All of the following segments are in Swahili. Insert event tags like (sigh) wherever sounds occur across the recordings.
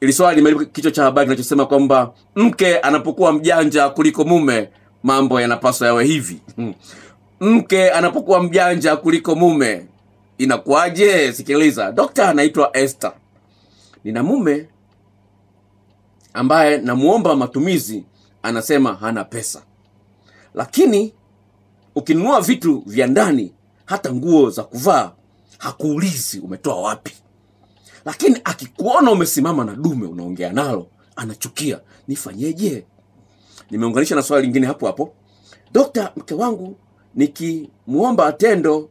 ili swali limeandikwa kichwa cha habari kinachosema kwamba mke anapokuwa mjanja kuliko mume mambo yanapaswa yawe hivi. (laughs) Mke anapokuwa mjanja kuliko mume inakuwaje? Sikiliza. Dokta anaitwa esther. Nina mume ambaye namuomba matumizi anasema hana pesa. Lakini ukinunua vitu vya ndani hata nguo za kuvaa hakuulizi umetoa wapi lakini akikuona umesimama na dume unaongea nalo anachukia. Nifanyeje? Nimeunganisha na swali lingine hapo hapo. Dokta mke wangu nikimwomba tendo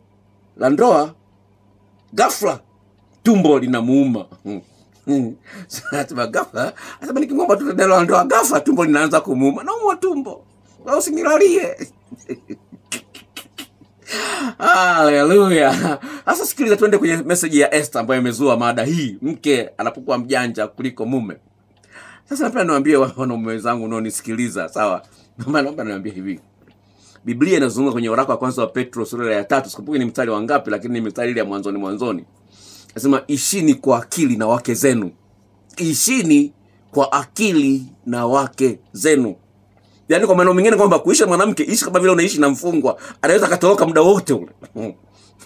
la ndoa gafla tumbo linamuuma. Hmm. (laughs) Ghafla, nikimwomba tu tendo la ndoa gafla tumbo linaanza kumuuma. Naumwa tumbo. Ausingilalie haleluya sasa sikiliza tuende kwenye meseji ya este ambayo imezua mada hii. Mke anapokuwa mjanja kuliko mume. Sasa napenda niwambie wa- wanaume wenzangu unaonisikiliza sawa? Naomba niwambie hivi. Biblia inazungumza kwenye waraka wa kwanza wa petro sura ya tatu. Sikumbuki ni mstari wa ngapi lakini ni mstari ile ya mwanzoni mwanzoni. Nasema ishini kwa akili na wake zenu. Ishini kwa akili na wake zenu yaani kwa maneno mengine kwamba kuishi mwanamke ishi kama vile unaishi na mfungwa anaweza akatoroka muda wote ule.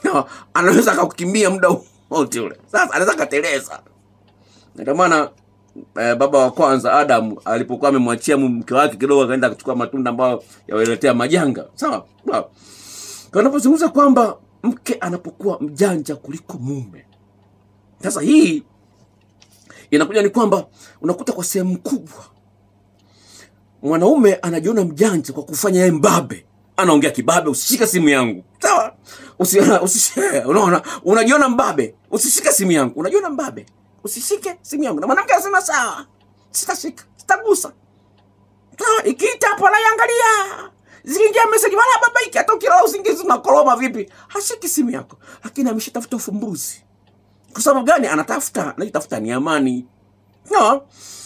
Na (laughs) anaweza akakukimbia muda wote ule. Sasa anaweza akateleza. Ndio maana eh, baba wa kwanza Adam alipokuwa amemwachia mke wake kidogo, akaenda kuchukua matunda ambayo yawaletea majanga. Sawa, Sawa. Kwa unapozungumza kwamba mke anapokuwa mjanja kuliko mume, sasa hii inakuja ni kwamba unakuta kwa sehemu kubwa mwanaume anajiona mjanja kwa kufanya yeye mbabe, anaongea kibabe, usishika simu yangu, sawa? (laughs) (laughs) Unaona, unajiona mbabe, usishike simu yangu, unajiona mbabe, usishike simu yangu, na mwanamke anasema sawa, sitashika, sitagusa, sawa. Ikiita hapo anaiangalia, zikiingia meseji wala babaiki, hata ukilala usingizi unakoroma vipi, hashiki simu yako, lakini ameshatafuta ufumbuzi. Kwa sababu gani? Anatafuta, anachotafuta ni amani. No,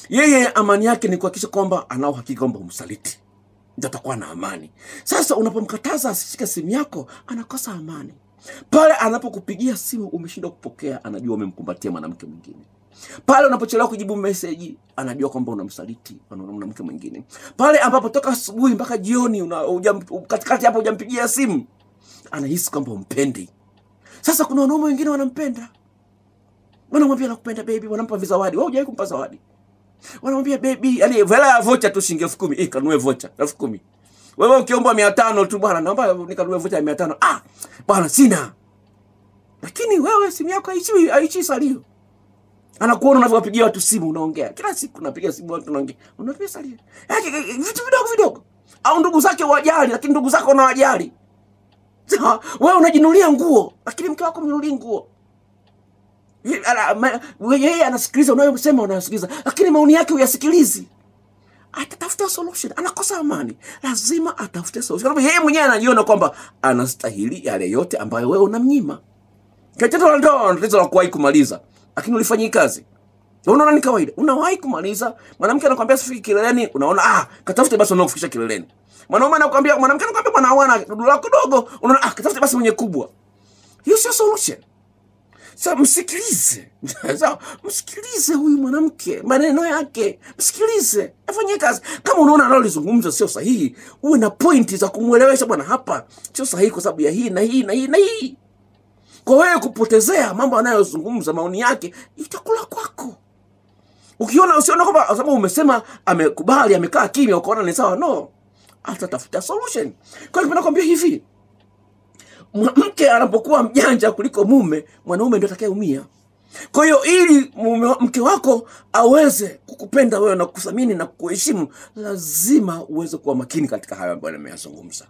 yeye amani yake ni kuhakikisha kwamba anao hakika kwamba umsaliti ndio atakuwa na amani. Sasa unapomkataza asishike simu yako, anakosa amani. Pale anapokupigia simu umeshindwa kupokea, anajua umemkumbatia mwanamke mwingine. Pale unapochelewa kujibu meseji, anajua kwamba unamsaliti ana mwanamke mwingine. Pale ambapo toka asubuhi mpaka jioni una, katikati hapo hujampigia simu, anahisi kwamba umpendi. Sasa kuna wanaume wengine wanampenda, wanamwambia nakupenda baby, wanampa vizawadi. Wewe hujawahi kumpa zawadi. Wanamwambia baby, yani vela ya vocha tu shilingi elfu kumi. Eh, kanunue vocha elfu kumi. Wewe ukiomba mia tano tu bwana, naomba nikanunue vocha ya mia tano. Ah bwana, sina. Lakini wewe simu yako haichi haichi salio, anakuona unavyowapigia watu simu, unaongea. Kila siku, unapiga simu watu unaongea, unapiga salio. Yake, eh, vitu vidogo vidogo, au ndugu zake wajali, lakini ndugu zako unawajali. Wewe unajinunulia nguo, lakini mke wako mnunulie nguo yeye anasikiliza unayosema unayosikiliza lakini maoni yake uyasikilizi. Atatafuta solution anakosa amani. Lazima atafute solution. Kwa sababu yeye mwenyewe anajiona kwamba anastahili yale yote ambayo wewe unamnyima. Tendo la ndoa tatizo la kuwahi kumaliza. Lakini ulifanyii kazi. Unaona ni kawaida. Unawahi kumaliza. Mwanamke anakwambia sifiki kileleni unaona ah katafute basi unaokufikisha kileleni. Mwanaume anakwambia mwanamke anakwambia bwana wana dudu lako dogo. Unaona ah katafute basi mwenye kubwa. Hiyo sio solution sasa msikilize. (laughs) Sa msikilize huyu mwanamke maneno yake. Msikilize afanye kazi. Kama unaona analolizungumza sio sahihi uwe na pointi za kumwelewesha bwana hapa sio sahihi kwa sababu ya hii na hii na hii na hii. Kwa wewe kupotezea mambo anayozungumza maoni yake itakula kwako. Ukiona usiona kwamba kwa sababu umesema amekubali amekaa kimya ukaona ni sawa no. Atatafuta solution. Kwa hiyo nakwambia hivi mwanamke anapokuwa mjanja kuliko mume mwanaume ndio atakayeumia. Kwa hiyo ili mume, mke wako aweze kukupenda wewe na kukuthamini na kukuheshimu lazima uweze kuwa makini katika hayo ambayo nimeyazungumza